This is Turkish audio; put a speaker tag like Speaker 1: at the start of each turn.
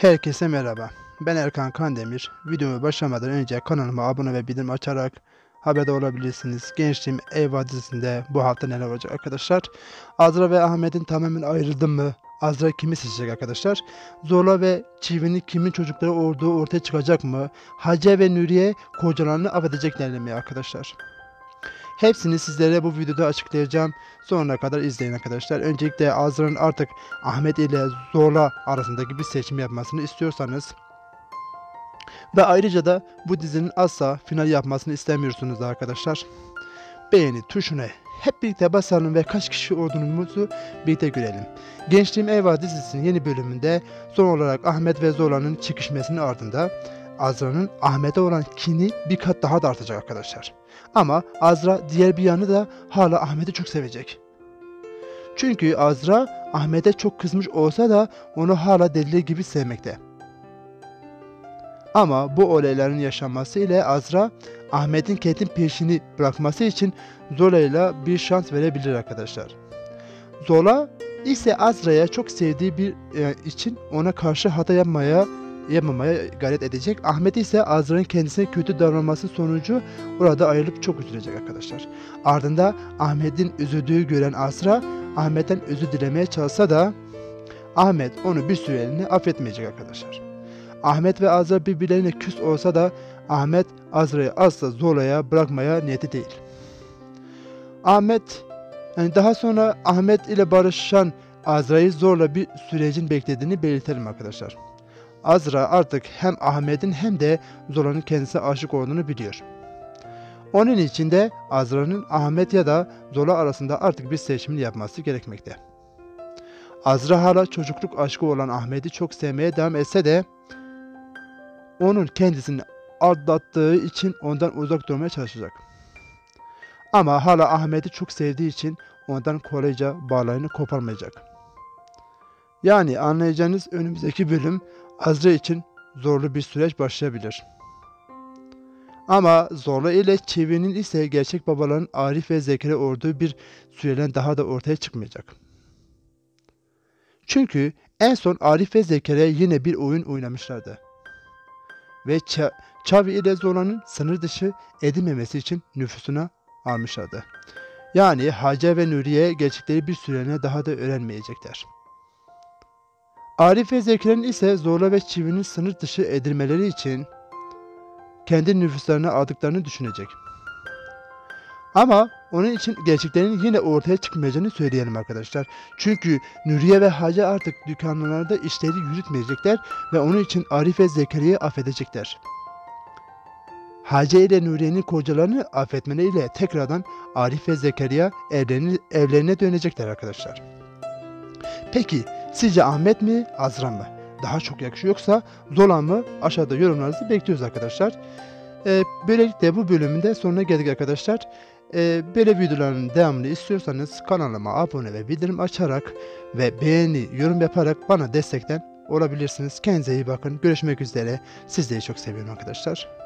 Speaker 1: Herkese merhaba. Ben Erkan Kandemir. Videomu başlamadan önce kanalıma abone ve bildirim açarak haberde olabilirsiniz. Gençliğim Eyvah dizisinde bu hafta neler olacak arkadaşlar? Azra ve Ahmet'in tamamen ayrıldı mı? Azra kimi seçecek arkadaşlar? Zorla ve Çivi'nin kimin çocukları olduğu ortaya çıkacak mı? Hace ve Nuriye kocalarını affedecekler mi arkadaşlar? Hepsini sizlere bu videoda açıklayacağım. Sonuna kadar izleyin arkadaşlar. Öncelikle Azra'nın artık Ahmet ile Zorla arasındaki bir seçim yapmasını istiyorsanız ve ayrıca da bu dizinin asla final yapmasını istemiyorsunuz arkadaşlar. Beğeni tuşuna hep birlikte basalım ve kaç kişi olduğumuzu birlikte görelim. Gençliğim Eyvah dizisinin yeni bölümünde son olarak Ahmet ve Zorla'nın çekişmesinin ardında Azra'nın Ahmet'e olan kini bir kat daha da artacak arkadaşlar. Ama Azra diğer bir yanı da hala Ahmet'i çok sevecek. Çünkü Azra Ahmet'e çok kızmış olsa da onu hala deli gibi sevmekte. Ama bu olayların yaşanması ile Azra Ahmet'in Kate'in peşini bırakması için Zola'yla bir şans verebilir arkadaşlar. Zola ise Azra'ya çok sevdiği bir e, için ona karşı hata yapmaya yapmamaya gayret edecek. Ahmet ise Azra'nın kendisine kötü davranması sonucu orada ayrılıp çok üzülecek arkadaşlar. Ardında Ahmet'in üzüldüğü gören Azra Ahmet'ten özür dilemeye çalışsa da Ahmet onu bir süreliğine affetmeyecek arkadaşlar. Ahmet ve Azra birbirlerine küs olsa da Ahmet Azra'yı asla zorlaya bırakmaya niyeti değil. Ahmet yani daha sonra Ahmet ile barışan Azra'yı zorla bir sürecin beklediğini belirtelim arkadaşlar. Azra artık hem Ahmet'in hem de Zola'nın kendisine aşık olduğunu biliyor. Onun için de Azra'nın Ahmet ya da Zola arasında artık bir seçimini yapması gerekmekte. Azra hala çocukluk aşkı olan Ahmet'i çok sevmeye devam etse de onun kendisini aldattığı için ondan uzak durmaya çalışacak. Ama hala Ahmet'i çok sevdiği için ondan kolayca bağlarını koparmayacak. Yani anlayacağınız önümüzdeki bölüm Azra için zorlu bir süreç başlayabilir. Ama Zorla ile Çevi'nin ise gerçek babaların Arif ve Zekeri olduğu bir süreden daha da ortaya çıkmayacak. Çünkü en son Arif ve Zekeriya yine bir oyun oynamışlardı. Ve Ç Çavi ile Zorla'nın sınır dışı edilmemesi için nüfusuna almışlardı. Yani Hacer ve Nuriye gerçekleri bir süreliğine daha da öğrenmeyecekler. Arif ve Zekeri'nin ise Zorla ve Çivi'nin sınır dışı edilmeleri için kendi nüfuslarına aldıklarını düşünecek. Ama onun için gerçeklerin yine ortaya çıkmayacağını söyleyelim arkadaşlar. Çünkü Nuriye ve Hacı artık dükkanlarda işleri yürütmeyecekler ve onun için Arif ve Zekeriya'yı affedecekler. Hacı ile Nuriye'nin kocalarını affetmeleriyle tekrardan Arif ve Zekeriya evlerine, evlerine dönecekler arkadaşlar. Peki sizce Ahmet mi Azra mı? Daha çok yakışıyor yoksa Zola mı? Aşağıda yorumlarınızı bekliyoruz arkadaşlar. Ee, böylelikle bu bölümün de sonuna geldik arkadaşlar. Ee, böyle videoların devamını istiyorsanız kanalıma abone ve bildirim açarak ve beğeni, yorum yaparak bana destekten olabilirsiniz. Kendinize iyi bakın. Görüşmek üzere. Sizleri çok seviyorum arkadaşlar.